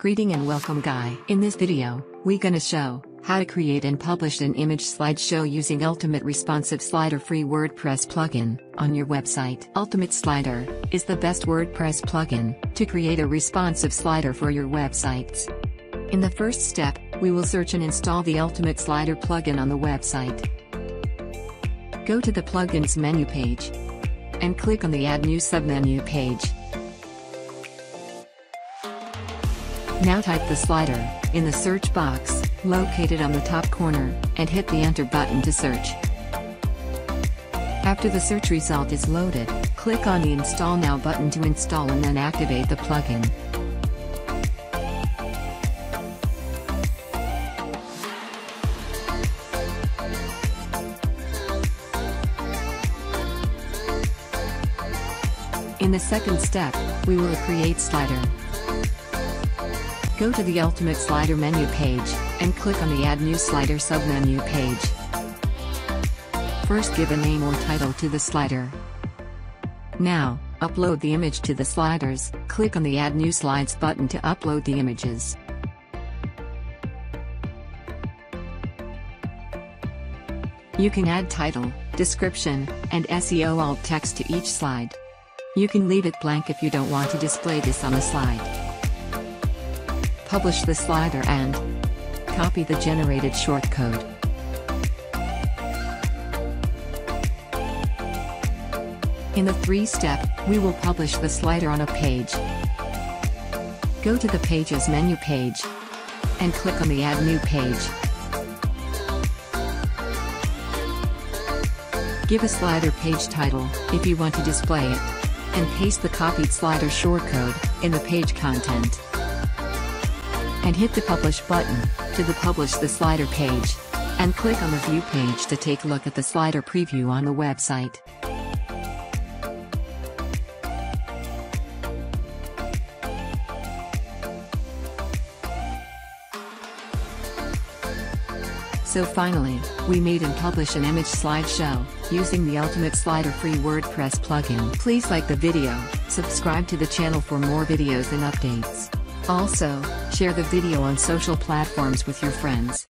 Greeting and welcome guy. In this video, we gonna show how to create and publish an image slideshow using Ultimate Responsive Slider free WordPress plugin on your website. Ultimate Slider is the best WordPress plugin to create a responsive slider for your websites. In the first step, we will search and install the Ultimate Slider plugin on the website. Go to the plugins menu page and click on the Add New submenu page. Now type the slider in the search box located on the top corner and hit the enter button to search. After the search result is loaded, click on the install now button to install and then activate the plugin. In the second step, we will create slider. Go to the Ultimate Slider menu page, and click on the Add New Slider submenu page. First give a name or title to the slider. Now, upload the image to the sliders, click on the Add New Slides button to upload the images. You can add title, description, and SEO alt text to each slide. You can leave it blank if you don't want to display this on a slide. Publish the slider and copy the generated shortcode. In the three step, we will publish the slider on a page. Go to the Pages menu page and click on the Add New page. Give a slider page title if you want to display it and paste the copied slider shortcode in the page content. And hit the Publish button to the Publish the Slider page. And click on the View page to take a look at the slider preview on the website. So finally, we made and publish an image slideshow, using the Ultimate Slider free WordPress plugin. Please like the video, subscribe to the channel for more videos and updates. Also, share the video on social platforms with your friends.